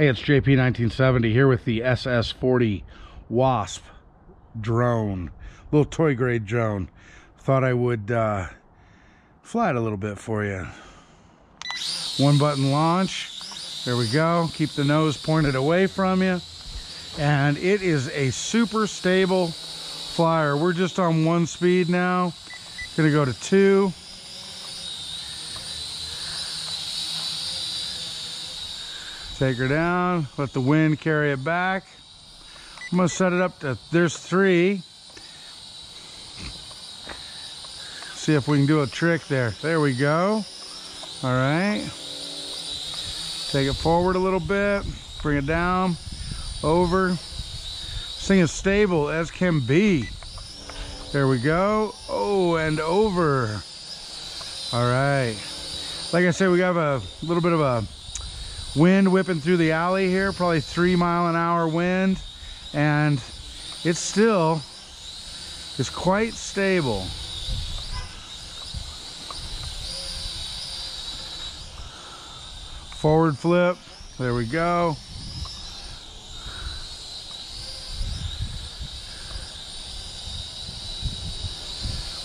Hey, it's JP1970 here with the SS40 Wasp drone, little toy grade drone. Thought I would uh, fly it a little bit for you. One button launch. There we go. Keep the nose pointed away from you. And it is a super stable flyer. We're just on one speed now. Gonna go to two. Take her down, let the wind carry it back. I'm gonna set it up to, there's three. See if we can do a trick there. There we go. All right. Take it forward a little bit, bring it down, over. This thing is stable as can be. There we go. Oh, and over. All right. Like I said, we have a little bit of a wind whipping through the alley here, probably three mile an hour wind. And it still is quite stable. Forward flip, there we go.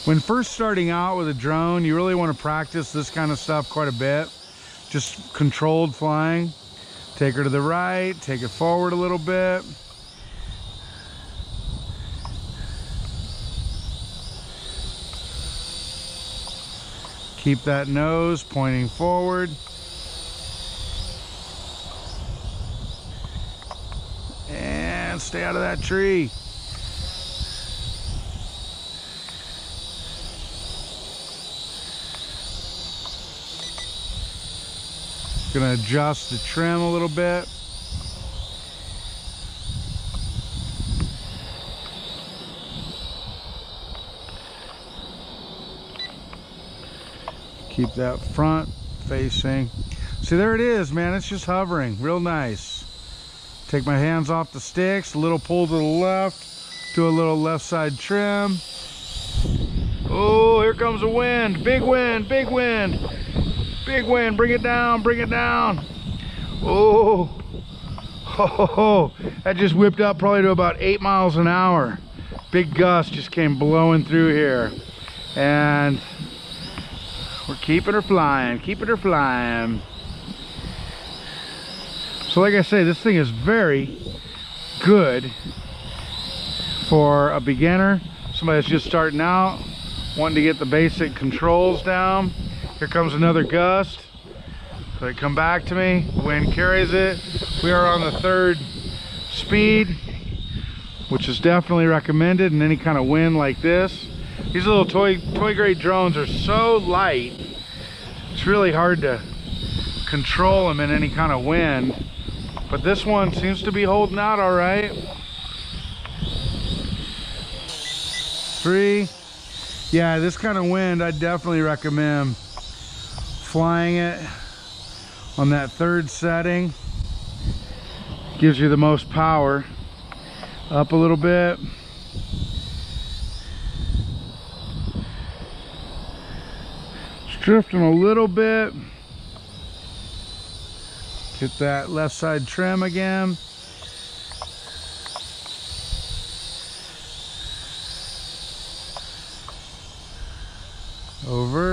When first starting out with a drone, you really want to practice this kind of stuff quite a bit. Just controlled flying. Take her to the right, take it forward a little bit. Keep that nose pointing forward. And stay out of that tree. Gonna adjust the trim a little bit. Keep that front facing. See, there it is, man. It's just hovering. Real nice. Take my hands off the sticks. A little pull to the left. Do a little left side trim. Oh, here comes a wind. Big wind, big wind. Big wind, bring it down, bring it down. Oh, ho, ho, ho. that just whipped up probably to about eight miles an hour. Big gust just came blowing through here. And we're keeping her flying, keeping her flying. So like I say, this thing is very good for a beginner, somebody that's just starting out, wanting to get the basic controls down. Here comes another gust. They come back to me, wind carries it. We are on the third speed, which is definitely recommended in any kind of wind like this. These little toy, toy grade drones are so light, it's really hard to control them in any kind of wind. But this one seems to be holding out all right. Three. Yeah, this kind of wind, I definitely recommend flying it on that third setting. Gives you the most power. Up a little bit. It's drifting a little bit. Get that left side trim again. Over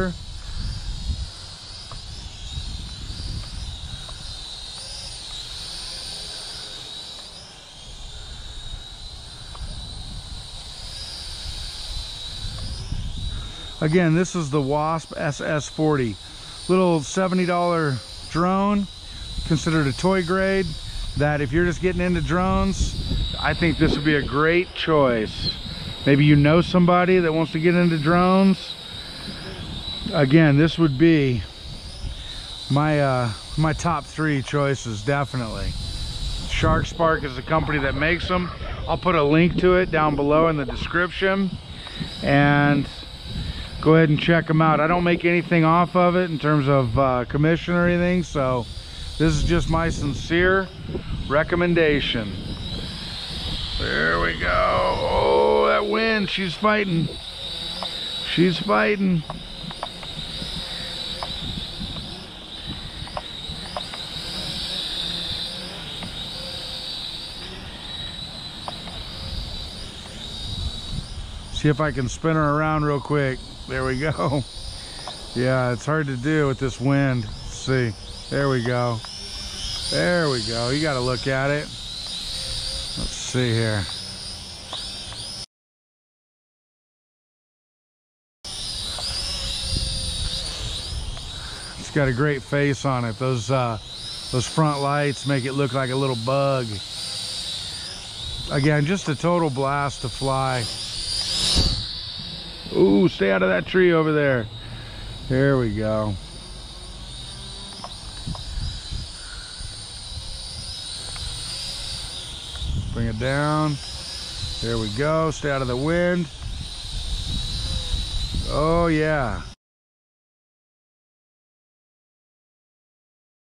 Again, this is the Wasp SS40. Little $70 drone, considered a toy grade, that if you're just getting into drones, I think this would be a great choice. Maybe you know somebody that wants to get into drones. Again, this would be my uh, my top three choices, definitely. ScharkSpark is the company that makes them. I'll put a link to it down below in the description. And go ahead and check them out. I don't make anything off of it in terms of uh, commission or anything, so this is just my sincere recommendation. There we go. Oh, that wind. She's fighting. She's fighting. See if I can spin her around real quick. There we go. Yeah, it's hard to do with this wind. Let's see. There we go. There we go. You got to look at it. Let's see here. It's got a great face on it. Those uh, those front lights make it look like a little bug. Again, just a total blast to fly. Ooh, stay out of that tree over there. There we go. Bring it down. There we go. Stay out of the wind. Oh, yeah.